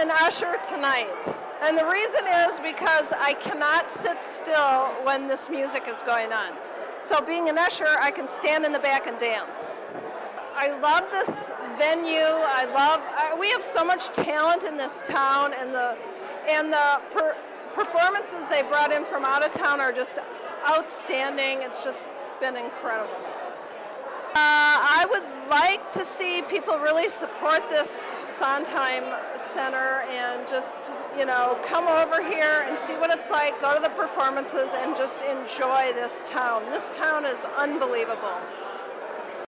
an usher tonight. And the reason is because I cannot sit still when this music is going on. So being an usher, I can stand in the back and dance. I love this venue. I love. I, we have so much talent in this town, and the and the per, performances they brought in from out of town are just outstanding. It's just been incredible. Uh, I would like see people really support this Sondheim Center and just, you know, come over here and see what it's like, go to the performances, and just enjoy this town. This town is unbelievable.